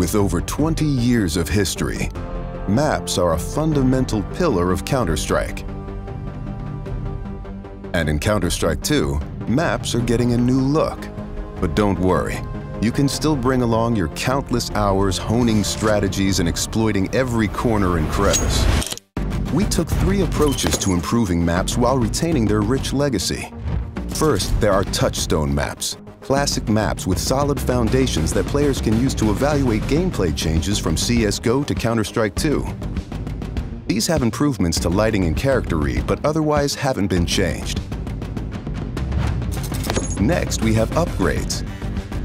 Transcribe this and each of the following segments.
With over 20 years of history, maps are a fundamental pillar of Counter-Strike. And in Counter-Strike 2, maps are getting a new look. But don't worry, you can still bring along your countless hours honing strategies and exploiting every corner and crevice. We took three approaches to improving maps while retaining their rich legacy. First, there are touchstone maps, classic maps with solid foundations that players can use to evaluate gameplay changes from CSGO to Counter-Strike 2. These have improvements to lighting and character read, but otherwise haven't been changed. Next, we have upgrades.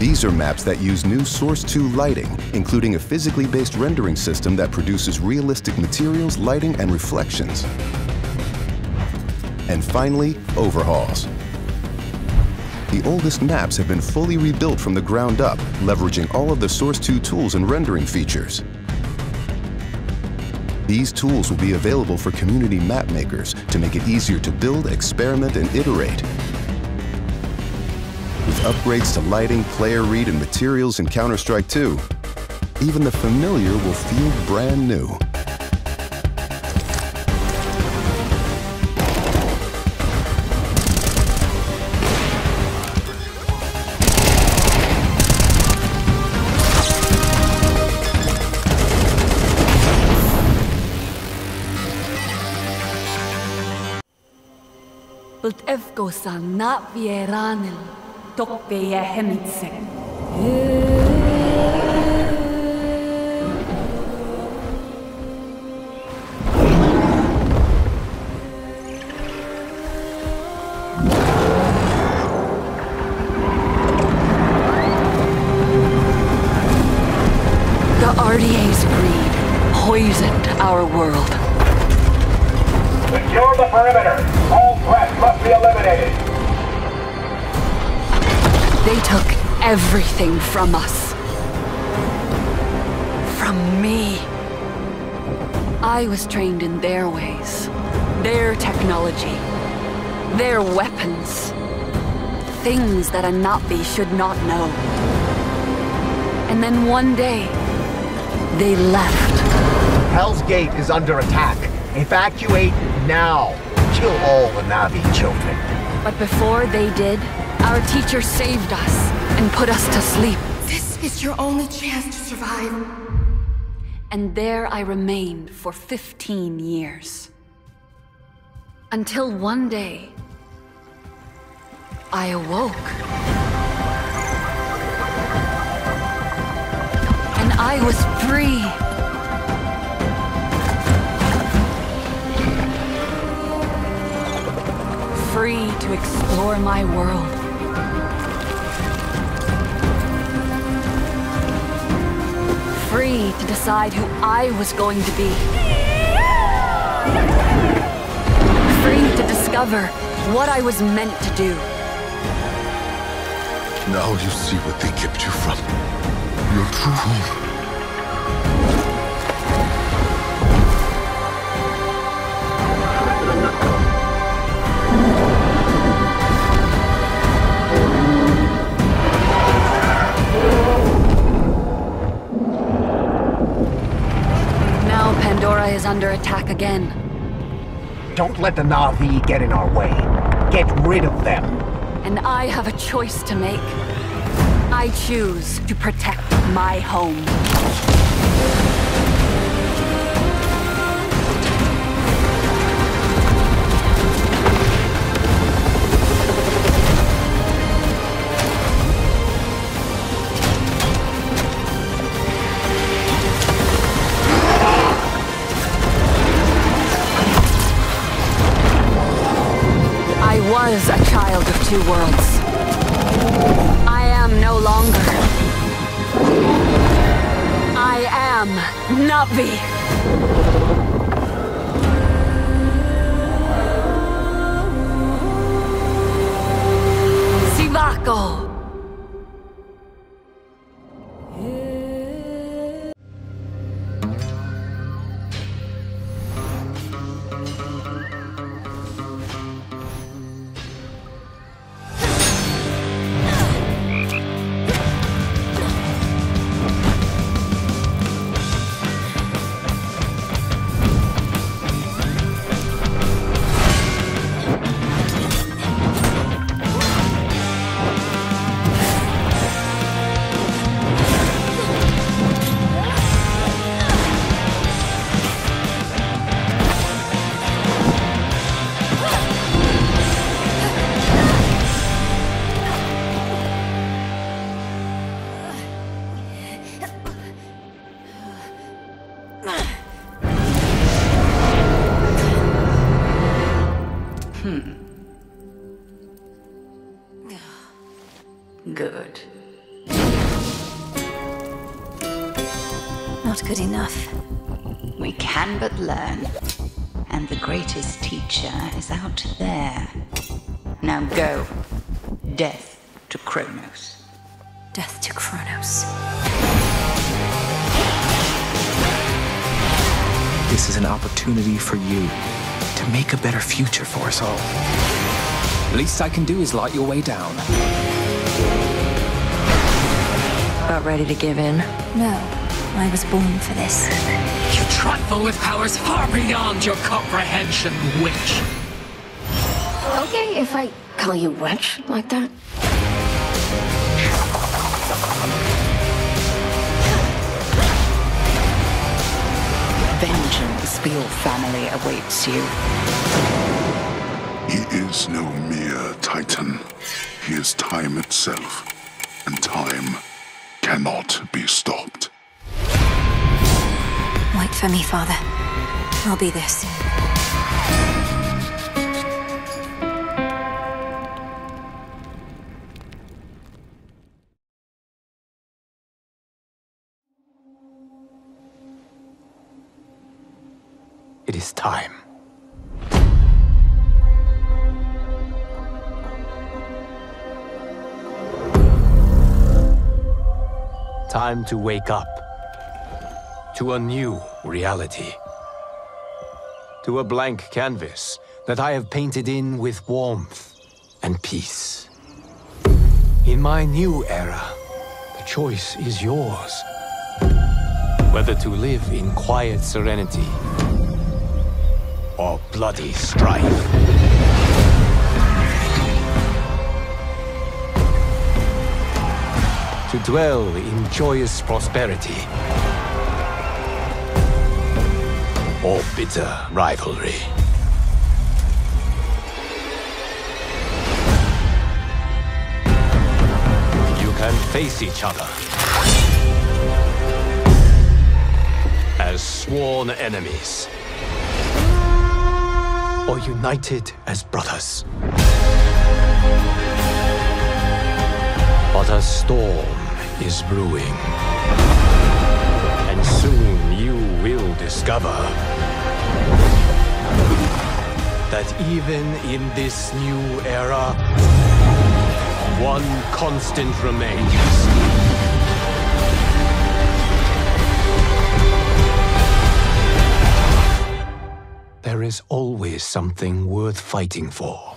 These are maps that use new Source 2 lighting, including a physically based rendering system that produces realistic materials, lighting, and reflections. And finally, overhauls. The oldest maps have been fully rebuilt from the ground up, leveraging all of the Source 2 tools and rendering features. These tools will be available for community map makers to make it easier to build, experiment, and iterate. With upgrades to lighting, player read, and materials in Counter-Strike 2, even the familiar will feel brand new. Efgosa na vieranil, tok everything from us. From me. I was trained in their ways, their technology, their weapons. Things that a Na'vi should not know. And then one day, they left. Hell's Gate is under attack. Evacuate now. Kill all the Na'vi children. But before they did, our teacher saved us and put us to sleep. This is your only chance to survive. And there I remained for 15 years. Until one day, I awoke. And I was free. Free to explore my world. Free to decide who I was going to be. Free to discover what I was meant to do. Now you see what they kept you from. Your true home. Under attack again. Don't let the Na'vi get in our way. Get rid of them. And I have a choice to make. I choose to protect my home. Two worlds. I am no longer. I am Na'vi. Good enough. We can but learn. And the greatest teacher is out there. Now go. Death to Chronos. Death to Chronos. This is an opportunity for you to make a better future for us all. The least I can do is light your way down. About ready to give in? No, I was born for this. You trifle with powers far beyond your comprehension, witch. Okay, if I call you witch like that. Vengeance for your family awaits you. He is no mere titan. He is time itself. And time cannot be stopped. Wait for me, Father. I'll be there soon. It is time. Time to wake up to a new reality. To a blank canvas that I have painted in with warmth and peace. In my new era, the choice is yours. Whether to live in quiet serenity or bloody strife. To dwell in joyous prosperity or bitter rivalry. You can face each other as sworn enemies or united as brothers. But a storm is brewing. And soon discover that even in this new era, one constant remains. There is always something worth fighting for.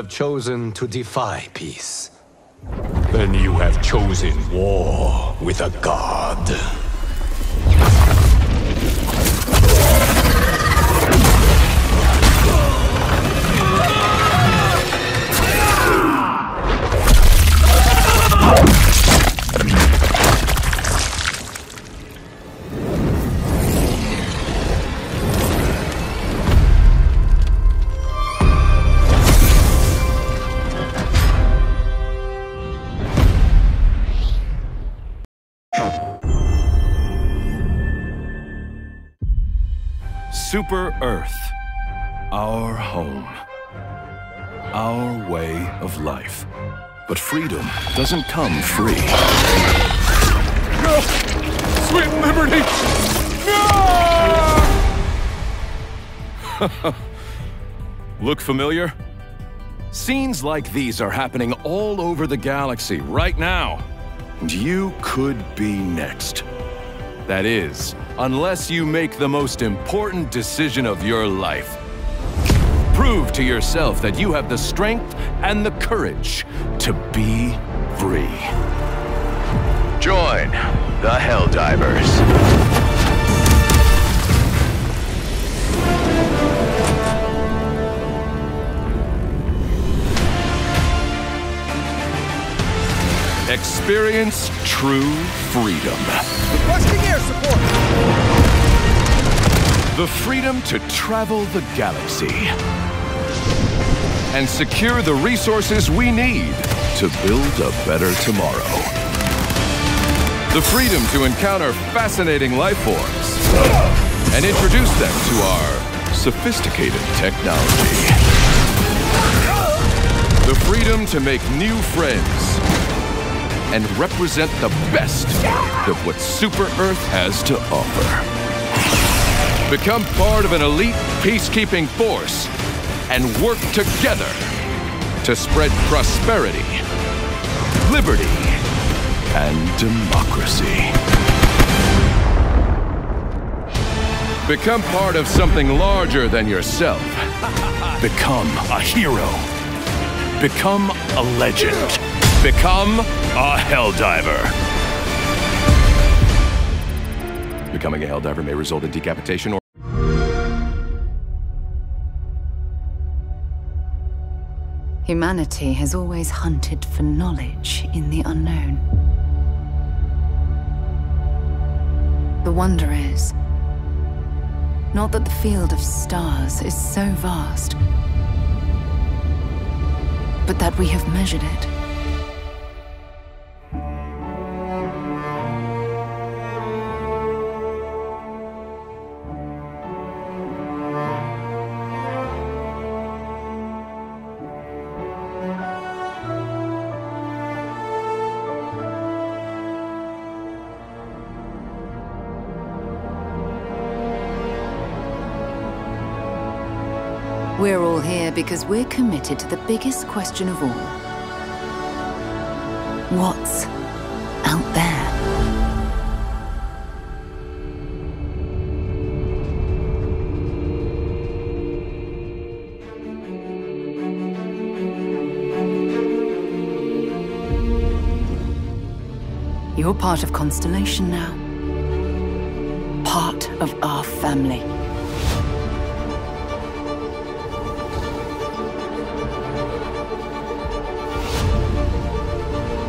Have chosen to defy peace. Then you have chosen war with a god. Super Earth. Our home. Our way of life. But freedom doesn't come free. No! Sweet liberty! No! Look familiar? Scenes like these are happening all over the galaxy right now. And you could be next. That is, unless you make the most important decision of your life. Prove to yourself that you have the strength and the courage to be free. Join the Helldivers. Experience true freedom. Requesting air support! The freedom to travel the galaxy. And secure the resources we need to build a better tomorrow. the freedom to encounter fascinating life forms and introduce them to our sophisticated technology. The freedom to make new friends and represent the best of what Super Earth has to offer. Become part of an elite peacekeeping force and work together to spread prosperity, liberty, and democracy. Become part of something larger than yourself. Become a hero. Become a legend. Become a Helldiver. Becoming a Helldiver may result in decapitation or Humanity has always hunted for knowledge in the unknown. The wonder is not that the field of stars is so vast, but that we have measured it. Here because we're committed to the biggest question of all. What's out there? You're part of Constellation now. Part of our family.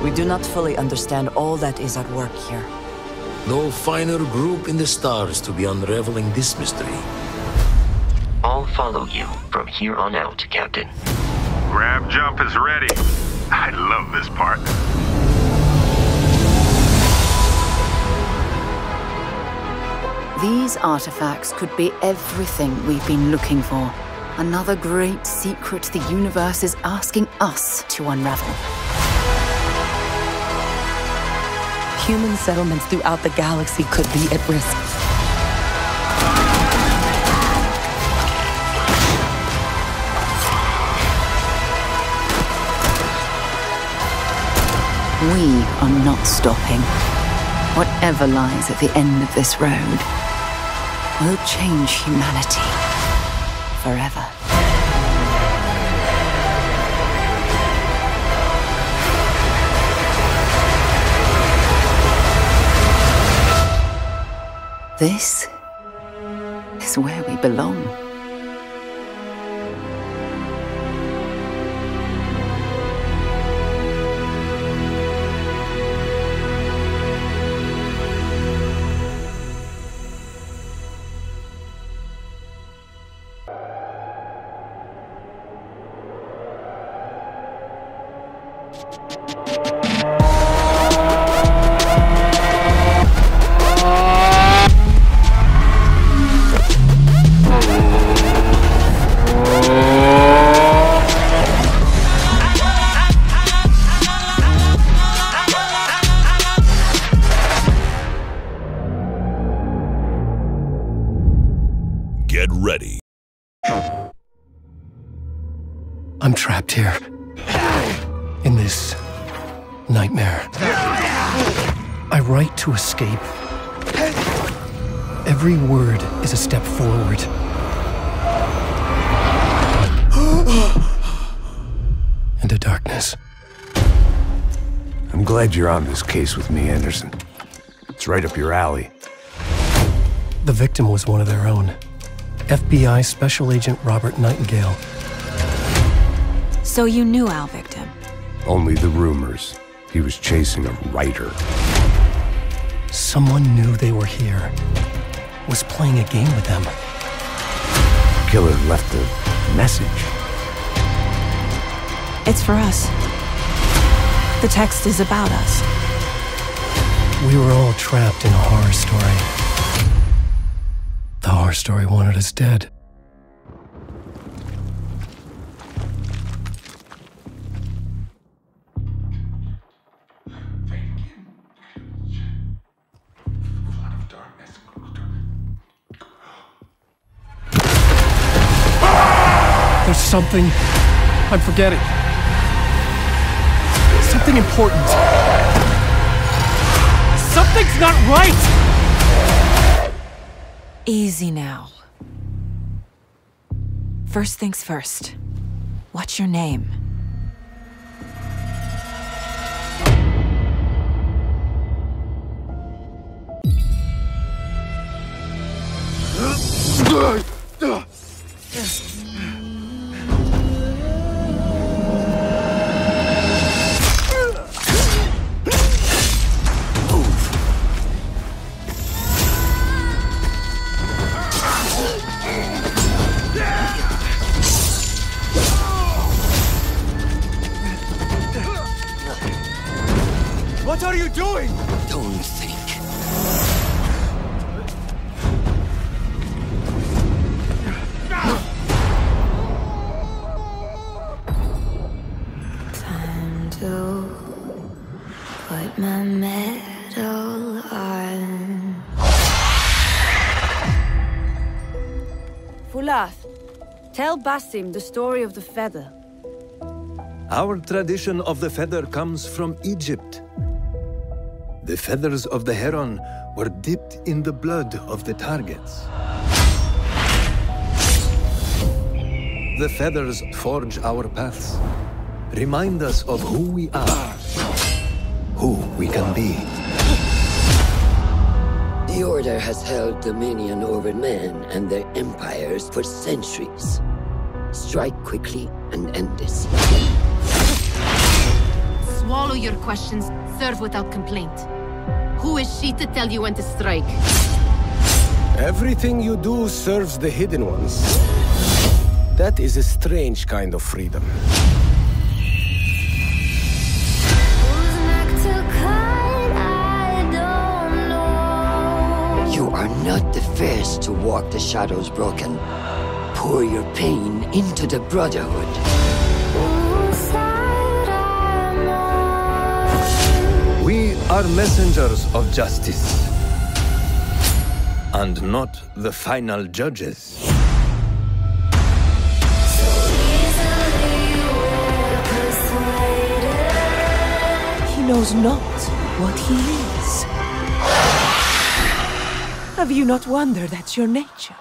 We do not fully understand all that is at work here. No finer group in the stars to be unraveling this mystery. I'll follow you from here on out, Captain. Grav jump is ready. I love this part. These artifacts could be everything we've been looking for. Another great secret the universe is asking us to unravel. Human settlements throughout the galaxy could be at risk. We are not stopping. Whatever lies at the end of this road will change humanity forever. This is where we belong. Get ready. I'm trapped here. In this nightmare. I write to escape. Every word is a step forward. Into darkness. I'm glad you're on this case with me, Anderson. It's right up your alley. The victim was one of their own. FBI Special Agent Robert Nightingale. So you knew our victim? Only the rumors. He was chasing a writer. Someone knew they were here. Was playing a game with them. Killer left a message. It's for us. The text is about us. We were all trapped in a horror story. Horror story wanted us dead. There's something I'm forgetting. Something important. Something's not right! Easy now. First things first. What's your name? Tell Basim the story of the feather. Our tradition of the feather comes from Egypt. The feathers of the heron were dipped in the blood of the targets. The feathers forge our paths, remind us of who we are, who we can be. The Order has held dominion over men and their empires for centuries. Strike quickly and end this. Swallow your questions, serve without complaint. Who is she to tell you when to strike? Everything you do serves the Hidden Ones. That is a strange kind of freedom. Are not the first to walk the shadows broken. Pour your pain into the Brotherhood. We are messengers of justice, and not the final judges. He knows not what he is. Have you not wondered at your nature?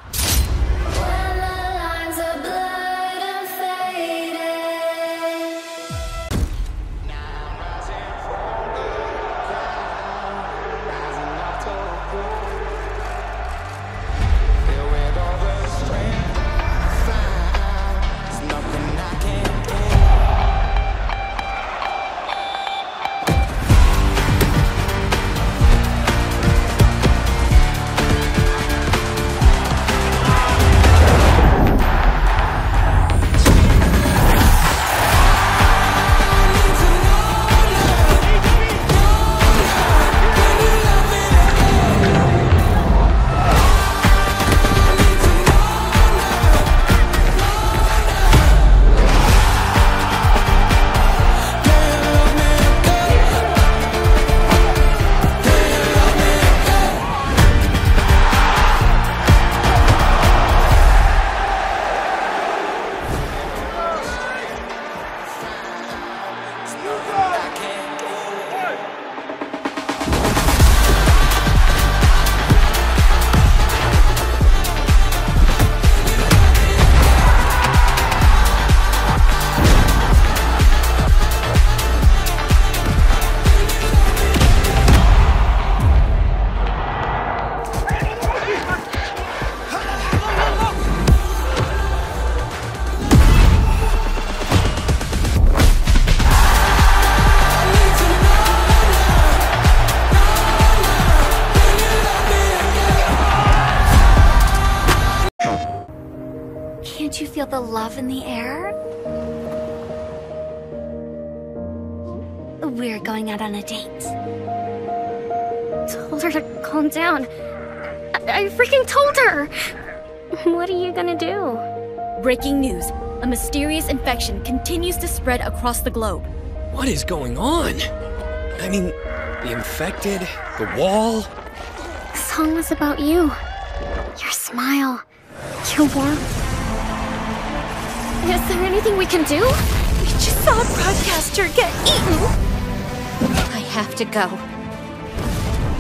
Love in the air? We're going out on a date. told her to calm down. I, I freaking told her! What are you gonna do? Breaking news. A mysterious infection continues to spread across the globe. What is going on? I mean, the infected, the wall. The song was about you. Your smile. Your warmth. Is there anything we can do? We just saw a broadcaster get eaten! I have to go.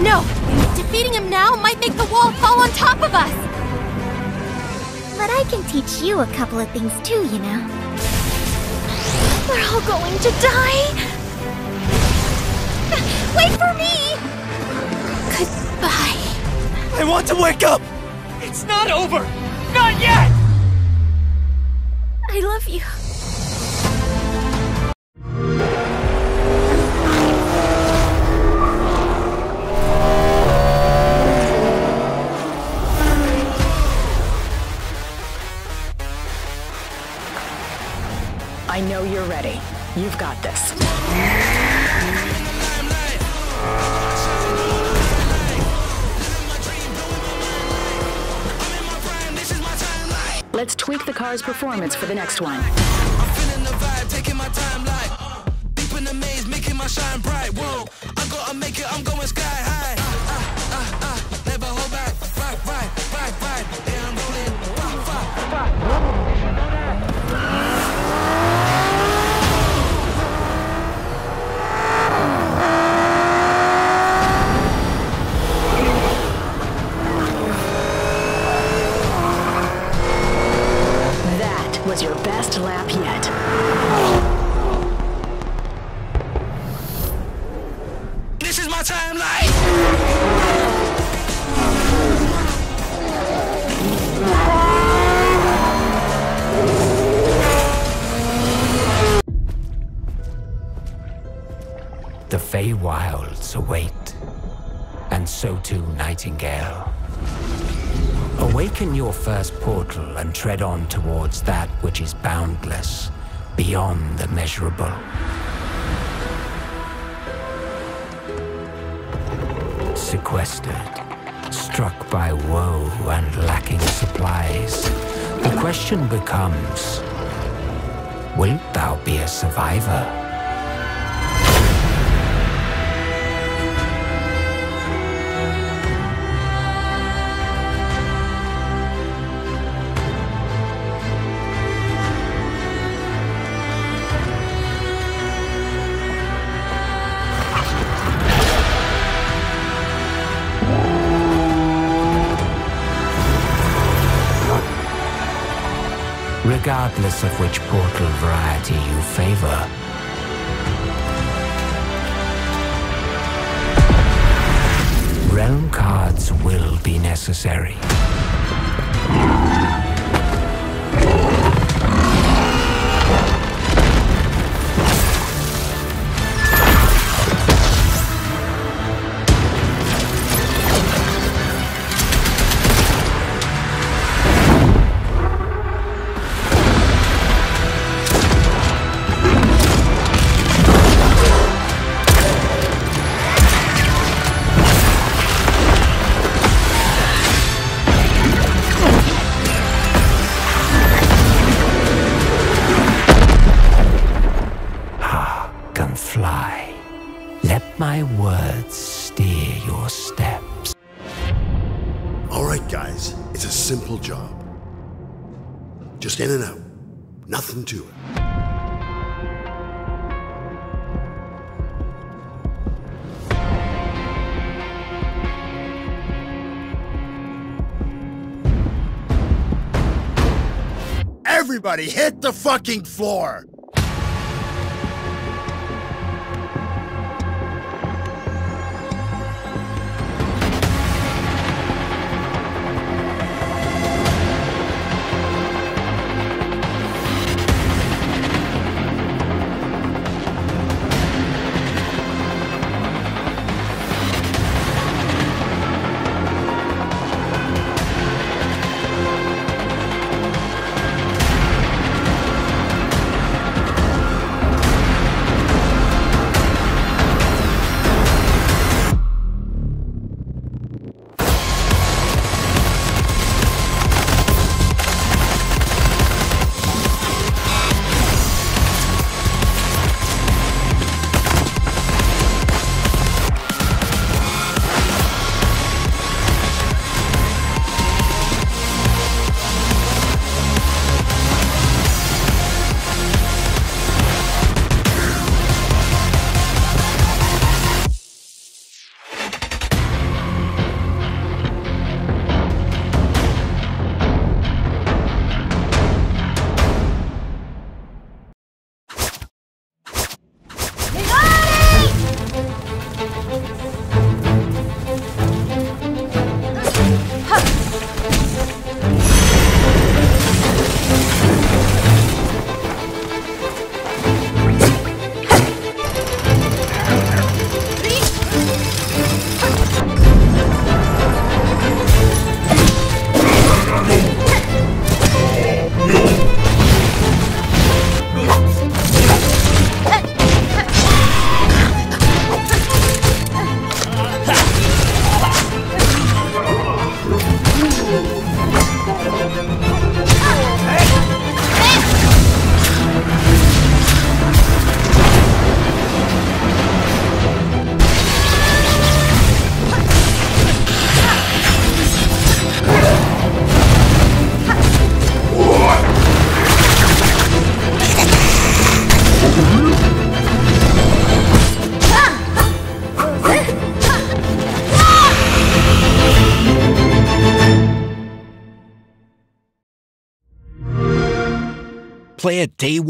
No! Defeating him now might make the wall fall on top of us! But I can teach you a couple of things too, you know. We're all going to die! Wait for me! Goodbye. I want to wake up! It's not over! Not yet! I love you. Car's performance for the next one. Awaken your first portal and tread on towards that which is boundless, beyond the measurable. Sequestered, struck by woe and lacking supplies, the question becomes, wilt thou be a survivor? Regardless of which portal variety you favor. Realm cards will be necessary. Everybody hit the fucking floor!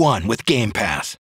One with Game Pass.